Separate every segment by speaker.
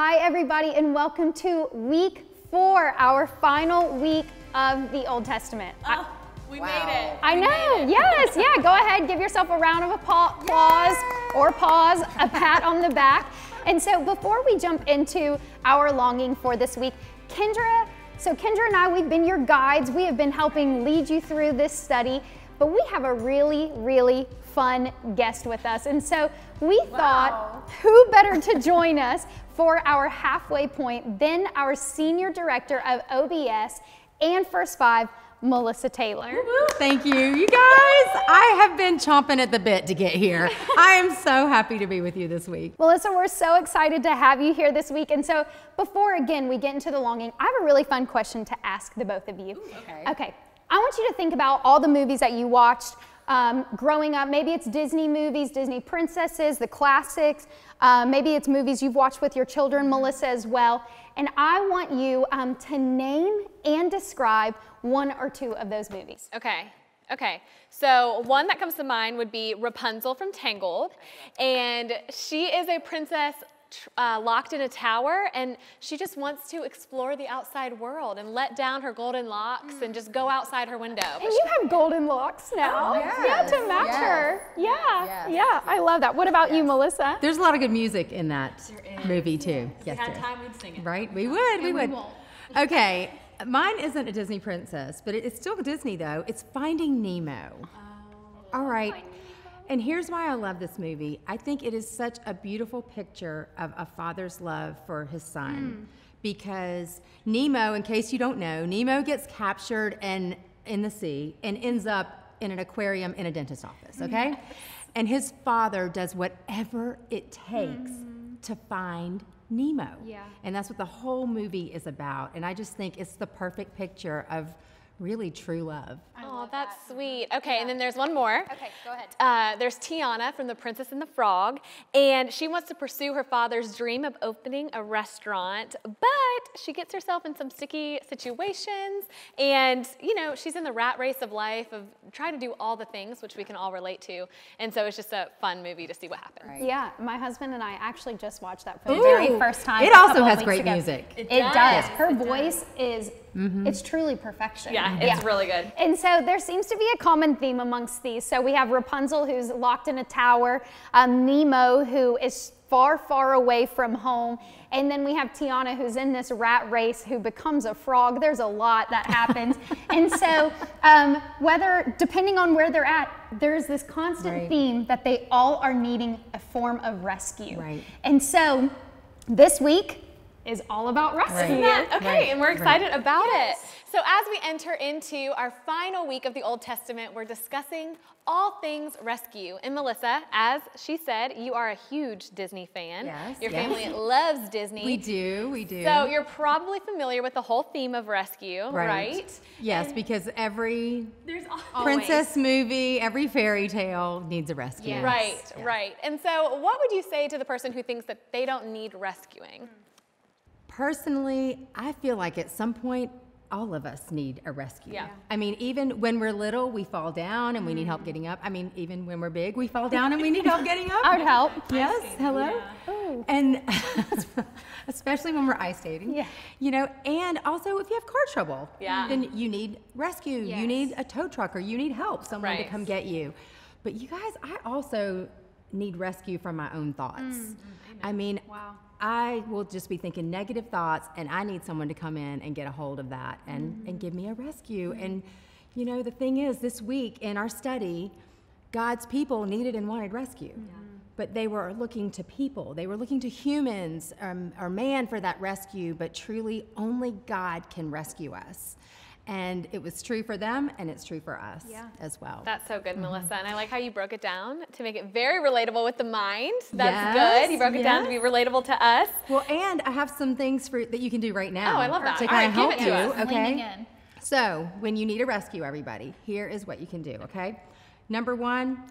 Speaker 1: Hi, everybody, and welcome to week four, our final week of the Old Testament. I-
Speaker 2: Oh, we made it.
Speaker 1: I
Speaker 2: We
Speaker 1: know,
Speaker 2: it.
Speaker 1: yes, yeah. Go ahead, give yourself a round of applause or pause, a pat on the back. And so, before we jump into our longing for this week, Kendra, so Kendra and I, we've been your guides. We have been helping lead you through this study, but we have a really, really fun guest with us. And so, we thought, who better to join us for our halfway point than our senior director of OBS and First Five, Melissa Taylor.
Speaker 3: Thank you. You guys, I have been chomping at the bit to get here. I am so happy to be with you this week.
Speaker 1: Melissa, we're so excited to have you here this week. And so, before again we get into the longing, I have a really fun question to ask the both of you.
Speaker 3: okay.
Speaker 1: Okay. I want you to think about all the movies that you watched um, growing up. Maybe it's Disney movies, Disney princesses, the classics. Uh, maybe it's movies you've watched with your children, Melissa, as well. And I want you um, to name and describe one or two of those movies.
Speaker 2: Okay. Okay. So one that comes to mind would be Rapunzel from Tangled, and she is a princess. Tr- Uh, locked in a tower, and she just wants to explore the outside world and let down her golden locks and just go outside her window.
Speaker 1: And you have golden locks now.
Speaker 3: Oh,
Speaker 1: yeah, to match
Speaker 3: yes,
Speaker 1: her. Yeah,
Speaker 3: yes.
Speaker 1: yeah. I love that. What about you, Melissa?
Speaker 3: There's a lot of good music in that movie too. Yes,
Speaker 2: had
Speaker 3: there is.
Speaker 2: time, we'd sing it.
Speaker 3: Right? We would. We
Speaker 2: we
Speaker 3: would.
Speaker 2: won't.
Speaker 3: Okay. Mine isn't a Disney princess, but it's still Disney though. It's Finding Nemo. All right. And here's why I love this movie. I think it is such a beautiful picture of a father's love for his son. Hmm. Because Nemo, in case you don't know, Nemo gets captured and in the sea and ends up in an aquarium in a dentist's office, okay? And his father does whatever it takes hmm. to find Nemo.
Speaker 1: Yeah.
Speaker 3: And that's what the whole movie is about. And I just think it's the perfect picture of really true love.
Speaker 2: Oh, that's sweet. Okay, and then there's one more.
Speaker 1: Okay, go ahead.
Speaker 2: Uh, there's Tiana from The Princess and the Frog, and she wants to pursue her father's dream of opening a restaurant, but she gets herself in some sticky situations, and you know she's in the rat race of life of trying to do all the things which we can all relate to, and so it's just a fun movie to see what happens.
Speaker 1: Yeah, my husband and I actually just watched that for the
Speaker 3: Ooh,
Speaker 1: very first time.
Speaker 3: it also has great
Speaker 1: ago.
Speaker 3: music.
Speaker 1: It,
Speaker 2: It
Speaker 1: does.
Speaker 2: does,
Speaker 1: Her voice is, it's truly perfection.
Speaker 2: Yeah, it's really good.
Speaker 1: And so there seems to be a common theme amongst these. So we have Rapunzel, who's locked in a tower, um, Nemo, who is far, far away from home. And then we have Tiana, who's in this rat race, who becomes a frog. There's a lot that happens. and so, um, whether, depending on where they're at, there's this constant
Speaker 3: Right.
Speaker 1: theme that they all are needing a form of rescue.
Speaker 3: Right.
Speaker 1: And so, this week is all about rescue.
Speaker 3: Right.
Speaker 2: Okay,
Speaker 3: Right,
Speaker 2: and we're
Speaker 3: right.
Speaker 2: excited about it. So, as we enter into our final week of the Old Testament, we're discussing all things rescue. And Melissa, as she said, you are a huge Disney fan.
Speaker 3: Yes,
Speaker 2: Your
Speaker 3: yes.
Speaker 2: family loves Disney.
Speaker 3: We do, we do.
Speaker 2: So, you're probably familiar with the whole theme of rescue, right? right?
Speaker 3: Yes, because every
Speaker 2: There's
Speaker 3: princess movie, every fairy tale needs a rescue.
Speaker 1: Yes.
Speaker 2: Right,
Speaker 3: Yeah.
Speaker 2: right. And so, what would you say to the person who thinks that they don't need rescuing? Hmm.
Speaker 3: Personally, I feel like at some point, all of us need a rescue.
Speaker 2: Yeah.
Speaker 3: I mean, even when we're little, we fall down and we need help mm. getting up. I mean, even when we're big, we fall down and we need help getting up.
Speaker 1: I would help.
Speaker 3: Yes, hello. And especially when we're ice skating.
Speaker 1: Yeah.
Speaker 3: You know, and also if you have car trouble,
Speaker 2: Yeah.
Speaker 3: then you need rescue.
Speaker 1: Yes.
Speaker 3: You need a tow truck or you need help, someone
Speaker 2: Right.
Speaker 3: to come get you. But you guys, I also need rescue from my own thoughts. I mean,
Speaker 1: Wow.
Speaker 3: I will just be thinking negative thoughts, and I need someone to come in and get a hold of that and,
Speaker 1: Mm-hmm.
Speaker 3: and give me a rescue. And, you know, the thing is, this week in our study, God's people needed and wanted rescue. But they were looking to people, they were looking to humans um, or man for that rescue, but truly only God can rescue us. And it was true for them, and it's true for us
Speaker 1: Yeah.
Speaker 3: as well.
Speaker 2: That's so
Speaker 3: Mm-hmm.
Speaker 2: good, Melissa. And I like how you broke it down to make it very relatable with the mind. That's
Speaker 3: Yes,
Speaker 2: good. You broke it down to be relatable to us.
Speaker 3: well, and I have some things for that you can do right now.
Speaker 2: Oh, I love that.
Speaker 3: To kind
Speaker 2: right,
Speaker 3: of
Speaker 2: give
Speaker 3: help
Speaker 2: it to
Speaker 3: you.
Speaker 2: us.
Speaker 3: Okay. So, when you need a rescue, everybody, here is what you can do, okay? Number one,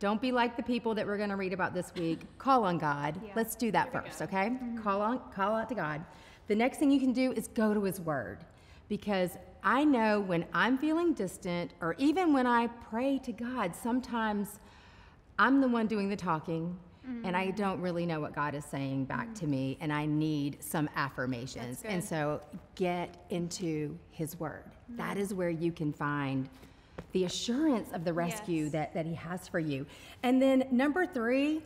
Speaker 3: don't be like the people that we're going to read about this week. Call on God. Let's do that first, okay? Call on call out to God. The next thing you can do is go to his word. Because I know when I'm feeling distant or even when I pray to God, sometimes I'm the one doing the talking and I mm-hmm. don't really know what God is saying back to mm-hmm. me, and I need some affirmations. And so get into His Word. That mm-hmm. is where you can find the assurance of the rescue
Speaker 2: Yes.
Speaker 3: that, that He has for you. And then number three,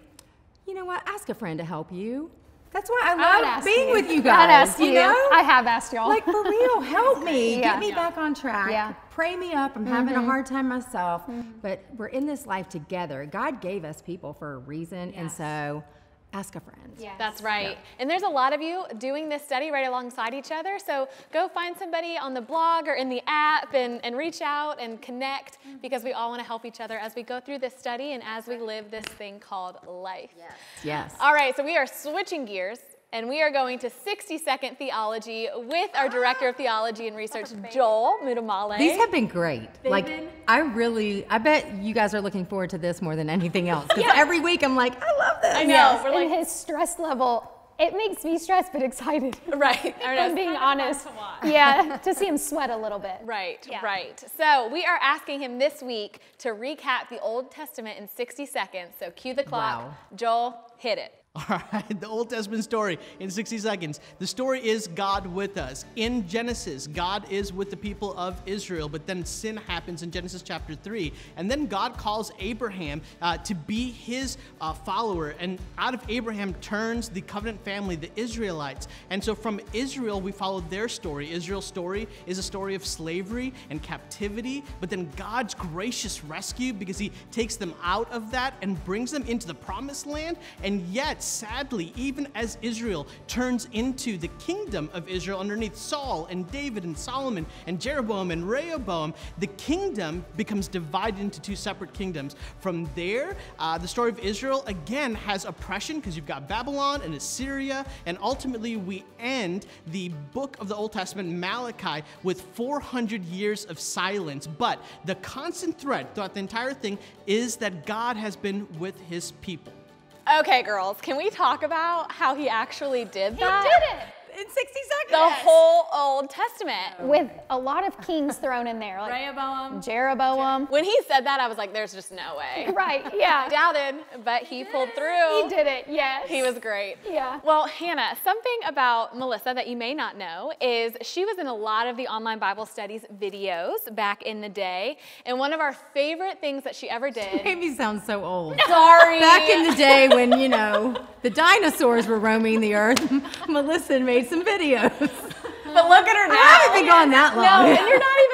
Speaker 3: you know what? Ask a friend to help you. That's why I love
Speaker 1: ask
Speaker 3: being
Speaker 1: you.
Speaker 3: with you
Speaker 1: I'd
Speaker 3: guys.
Speaker 1: ask
Speaker 3: you
Speaker 1: you.
Speaker 3: know?
Speaker 1: I have asked y'all.
Speaker 3: Like for real, help me.
Speaker 1: Yeah.
Speaker 3: Get me back on track.
Speaker 1: Yeah.
Speaker 3: Pray me up. I'm having a mm-hmm. hard time myself. Mm-hmm. But we're in this life together. God gave us people for a reason. And so ask a friend.
Speaker 2: That's right. And there's a lot of you doing this study right alongside each other. So go find somebody on the blog or in the app and, and reach out and connect because we all want to help each other as we go through this study and as we live this thing called life.
Speaker 3: Yes. yes.
Speaker 2: All right, so we are switching gears and we are going to 60 second theology with our director of theology and research, Joel Muddamalle.
Speaker 3: These have been great. like
Speaker 2: been-
Speaker 3: I really, I bet you guys are looking forward to this more than anything else. Because every week I'm like, I love this.
Speaker 2: I know.
Speaker 1: yes,
Speaker 2: we're
Speaker 1: and his stress level, it makes me stressed but excited.
Speaker 2: right. I know,
Speaker 1: I'm
Speaker 2: it's
Speaker 1: being
Speaker 2: kind of fun
Speaker 1: honest.
Speaker 2: to.
Speaker 1: Yeah, to see him sweat a little bit.
Speaker 2: Right,
Speaker 1: Yeah.
Speaker 2: right. So we are asking him this week to recap the Old Testament in 60 seconds. So cue the clock.
Speaker 3: Wow.
Speaker 2: Joel, hit it.
Speaker 4: All right, the Old Testament story in 60 seconds. The story is God with us. In Genesis, God is with the people of Israel, but then sin happens in Genesis chapter 3. And then God calls Abraham uh, to be his uh, follower. And out of Abraham turns the covenant family, the Israelites. And so from Israel, we follow their story. Israel's story is a story of slavery and captivity, but then God's gracious rescue because he takes them out of that and brings them into the promised land. And yet, sadly, even as Israel turns into the kingdom of Israel underneath Saul and David and Solomon and Jeroboam and Rehoboam, the kingdom becomes divided into two separate kingdoms. From there, uh, the story of Israel again has oppression because you've got Babylon and Assyria, and ultimately we end the book of the Old Testament, Malachi, with 400 years of silence. But the constant thread throughout the entire thing is that God has been with his people.
Speaker 2: Okay, girls, can we talk about how he actually did that?
Speaker 1: He did it
Speaker 3: In 60 seconds.
Speaker 2: The whole Old Testament.
Speaker 1: with a lot of kings thrown in there, like
Speaker 2: Rehoboam.
Speaker 1: Jeroboam.
Speaker 2: When he said that, I was like, there's just no way.
Speaker 1: Right,
Speaker 2: I
Speaker 1: yeah.
Speaker 2: doubted, but he pulled through.
Speaker 1: He did it, yes.
Speaker 2: He was great.
Speaker 1: Yeah.
Speaker 2: Well, Hannah, something about Melissa that you may not know is she was in a lot of the online Bible studies videos back in the day. And one of our favorite things that she ever did.
Speaker 3: made me sound so old.
Speaker 2: Sorry.
Speaker 3: Back in the day when, you know, the dinosaurs were roaming the earth, Melissa made some videos.
Speaker 2: but look at her now.
Speaker 3: I haven't been gone that long.
Speaker 2: No, and you're not.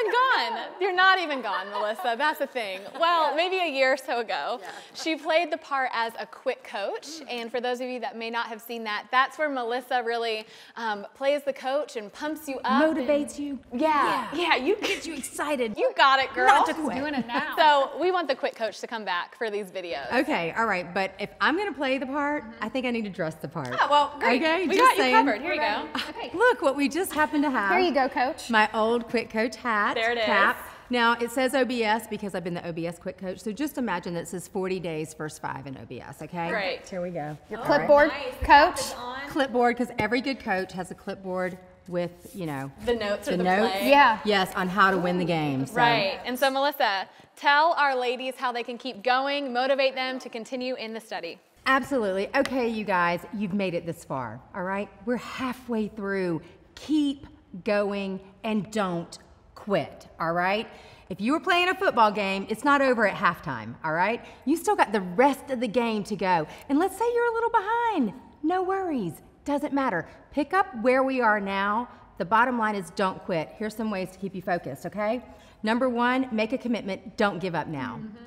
Speaker 2: You're not even gone, Melissa. That's the thing. Well, maybe a year or so ago, she played the part as a quit coach. And for those of you that may not have seen that, that's where Melissa really um, plays the coach and pumps you up.
Speaker 3: Motivates you.
Speaker 2: yeah, yeah, you
Speaker 3: Gets you excited.
Speaker 2: you got it, girl.
Speaker 3: Not to quit.
Speaker 1: doing it now.
Speaker 2: So we want the quit coach to come back for these videos.
Speaker 3: Okay, all right, but if I'm gonna play the part, I think I need to dress the part.
Speaker 2: Oh, well, great.
Speaker 3: Okay,
Speaker 2: we
Speaker 3: just
Speaker 2: got you covered. Here you go.
Speaker 1: Okay.
Speaker 3: Look what we just happened to have.
Speaker 1: Here you go, coach.
Speaker 3: My old Quit Coach hat.
Speaker 2: There it is.
Speaker 3: Cap. Now it says OBS because I've been the OBS Quit Coach. So just imagine that it says 40 days, first five in OBS. Okay.
Speaker 2: Great.
Speaker 3: Here we go.
Speaker 1: Your clipboard, coach.
Speaker 3: Clipboard because every good coach has a clipboard with you know
Speaker 2: The notes or
Speaker 3: the
Speaker 2: the
Speaker 3: notes.
Speaker 2: play.
Speaker 1: Yeah.
Speaker 3: Yes, on how to win the game. So.
Speaker 2: Right. And so, Melissa, tell our ladies how they can keep going, motivate them to continue in the study.
Speaker 3: Absolutely. Okay, you guys, you've made it this far, all right? We're halfway through. Keep going and don't quit, all right? If you were playing a football game, it's not over at halftime, all right? You still got the rest of the game to go. And let's say you're a little behind. No worries. Doesn't matter. Pick up where we are now. The bottom line is don't quit. Here's some ways to keep you focused, okay? Number one, make a commitment. Don't give up now. Mm-hmm.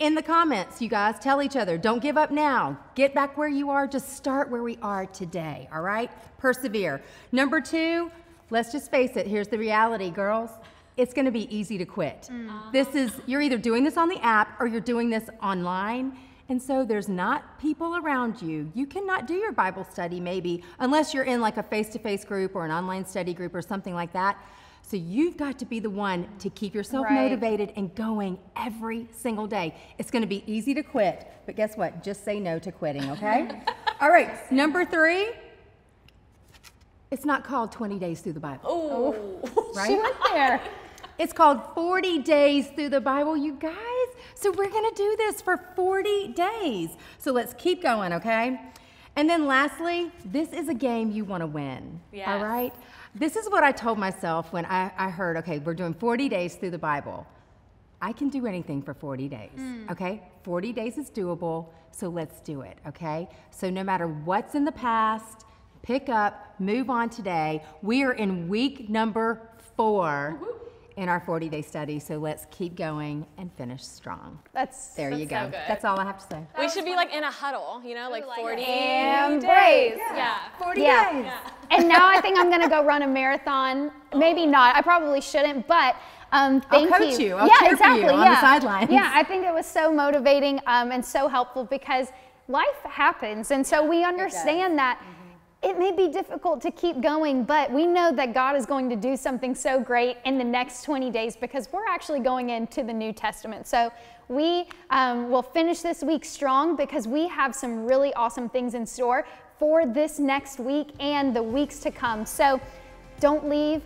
Speaker 3: In the comments, you guys tell each other, don't give up now. Get back where you are. Just start where we are today, all right? Persevere. Number two, let's just face it. Here's the reality, girls. It's gonna be easy to quit. Mm. Uh-huh. This is, you're either doing this on the app or you're doing this online. And so there's not people around you. You cannot do your Bible study maybe unless you're in like a face to face group or an online study group or something like that. So you've got to be the one to keep yourself
Speaker 1: Right.
Speaker 3: motivated and going every single day. It's going to be easy to quit, but guess what? Just say no to quitting, okay? All right, number three. It's not called 20 days through the Bible,
Speaker 2: Oh,
Speaker 1: She went there.
Speaker 3: It's called 40 days through the Bible, you guys. So we're gonna do this for 40 days. So let's keep going, okay? And then lastly, this is a game you wanna win.
Speaker 2: Yes.
Speaker 3: All right? This is what I told myself when I, I heard, okay, we're doing 40 days through the Bible. I can do anything for 40 days, mm. okay? 40 days is doable, so let's do it, okay? So no matter what's in the past, pick up, move on today. We are in week number 4 in our 40 day study, so let's keep going and finish strong.
Speaker 1: That's
Speaker 3: There you
Speaker 2: so
Speaker 3: go.
Speaker 2: good.
Speaker 3: That's all I have to say.
Speaker 2: We should be like in a huddle, you know, like 40
Speaker 1: Embrace.
Speaker 2: days. Yeah.
Speaker 3: 40
Speaker 1: Yeah.
Speaker 3: days.
Speaker 1: And now I think I'm gonna go run a marathon. Maybe not. I probably shouldn't, but um,
Speaker 3: I'll coach
Speaker 1: you.
Speaker 3: you. I'll
Speaker 1: yeah,
Speaker 3: cheer for you
Speaker 1: exactly.
Speaker 3: on the
Speaker 1: yeah.
Speaker 3: sidelines.
Speaker 1: Yeah, I think it was so motivating um, and so helpful because life happens, and so we understand that.
Speaker 3: Mm-hmm.
Speaker 1: It may be difficult to keep going, but we know that God is going to do something so great in the next 20 days because we're actually going into the New Testament. So we um, will finish this week strong because we have some really awesome things in store for this next week and the weeks to come. So don't leave,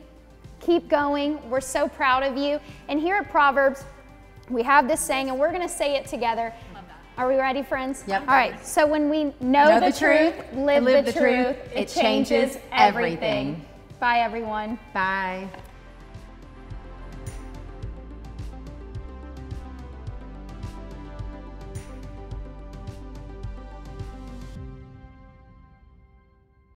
Speaker 1: keep going. We're so proud of you. And here at Proverbs, we have this saying, and we're going to say it together. Are we ready, friends?
Speaker 3: Yep.
Speaker 1: All right. So when we know, the, truth, live,
Speaker 3: live
Speaker 1: the,
Speaker 3: the
Speaker 1: truth,
Speaker 3: truth,
Speaker 1: it
Speaker 3: changes
Speaker 1: everything.
Speaker 3: everything.
Speaker 1: Bye, everyone.
Speaker 3: Bye.